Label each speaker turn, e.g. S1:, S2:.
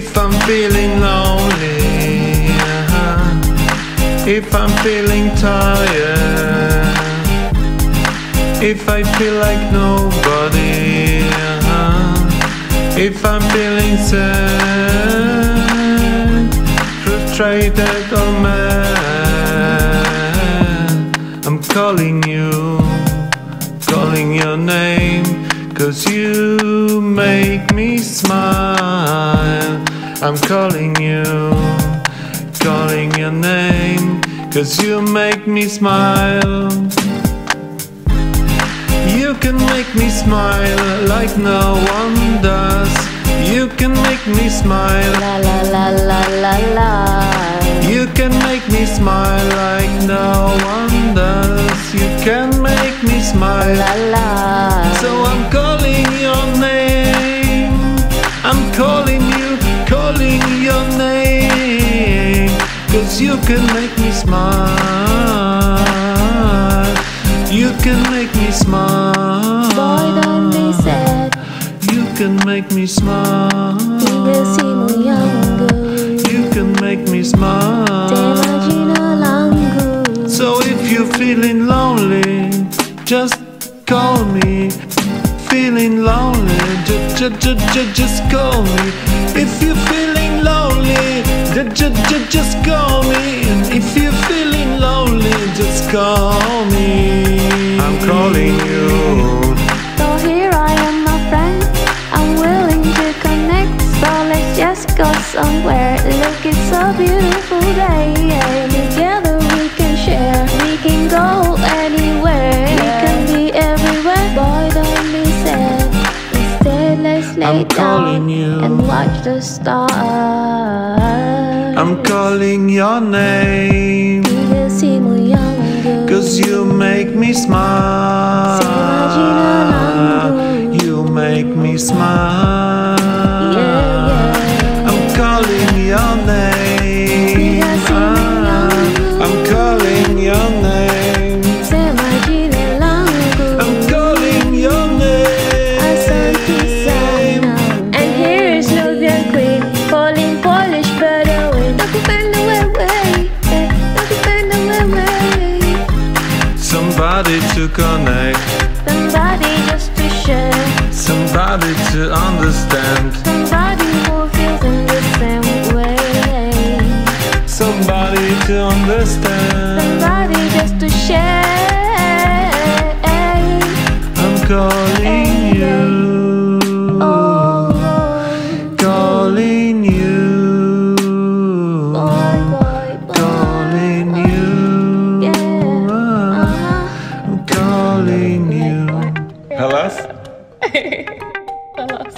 S1: feeling lonely, uh-huh. if I'm feeling tired, if I feel like nobody, uh-huh. if I'm feeling sad, frustrated or mad, I'm calling you, calling your name. Cause you make me smile. I'm calling you, calling your name. Cause you make me smile. You can make me smile like no one does. You can make me smile.
S2: La la la la la la.
S1: You can make me smile can make me smile. You can make me smile.
S2: Boy, don't be sad.
S1: You can make me smile. You can make me smile.
S2: Tema jina langu.
S1: So if you're feeling lonely, just call me. Feeling lonely, just, just, just, call me. If you're feeling lonely, just, just, just call me. If you're feeling lonely, just call me. I'm calling you.
S2: and watch the stars.
S1: I'm calling your name. Cause you make me smile. You make me smile. Connect.
S2: Somebody just to share,
S1: Somebody to understand.
S2: somebody who feels in the same way.
S1: Somebody to understand.
S2: Somebody just to share.
S1: I'm calling. Uh, Hello.